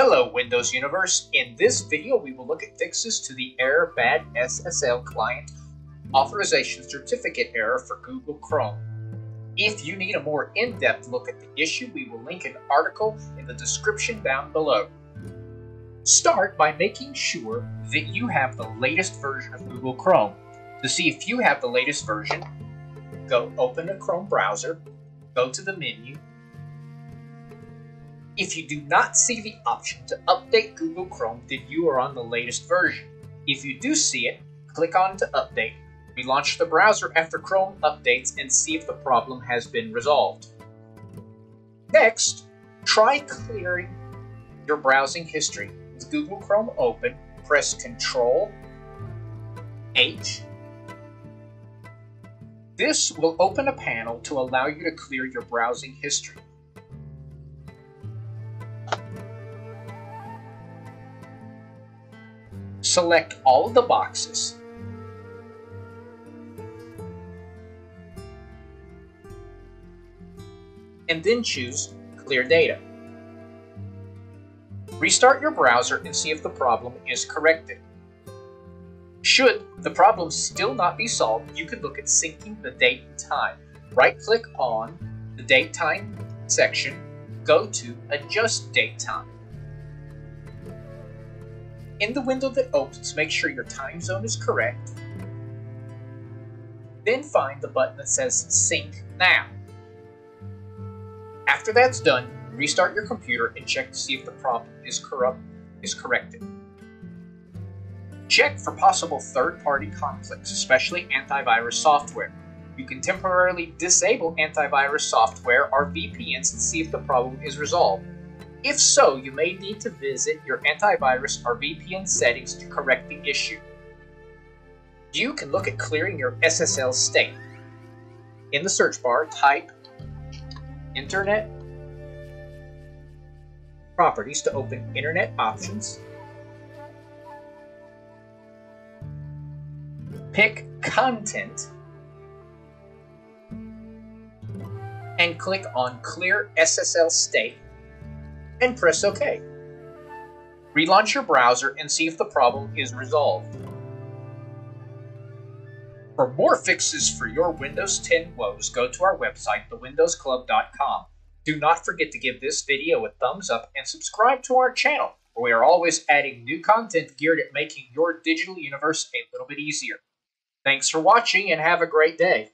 Hello Windows Universe! In this video we will look at fixes to the error bad SSL client authorization certificate error for Google Chrome. If you need a more in-depth look at the issue, we will link an article in the description down below. Start by making sure that you have the latest version of Google Chrome. To see if you have the latest version, go open a Chrome browser, go to the menu, if you do not see the option to update Google Chrome, then you are on the latest version. If you do see it, click on to update, relaunch the browser after Chrome updates and see if the problem has been resolved. Next, try clearing your browsing history. With Google Chrome open, press Ctrl H. This will open a panel to allow you to clear your browsing history. Select all the boxes. And then choose Clear Data. Restart your browser and see if the problem is corrected. Should the problem still not be solved, you could look at syncing the date and time. Right-click on the Date Time section, go to Adjust Date Time. In the window that opens, make sure your time zone is correct. Then find the button that says Sync Now. After that's done, restart your computer and check to see if the problem is corrupt is corrected. Check for possible third-party conflicts, especially antivirus software. You can temporarily disable antivirus software or VPNs to see if the problem is resolved. If so, you may need to visit your antivirus or VPN settings to correct the issue. You can look at clearing your SSL state. In the search bar, type Internet Properties to open Internet Options. Pick Content and click on Clear SSL State and press OK. Relaunch your browser and see if the problem is resolved. For more fixes for your Windows 10 woes, go to our website, thewindowsclub.com. Do not forget to give this video a thumbs up and subscribe to our channel, where we are always adding new content geared at making your digital universe a little bit easier. Thanks for watching and have a great day.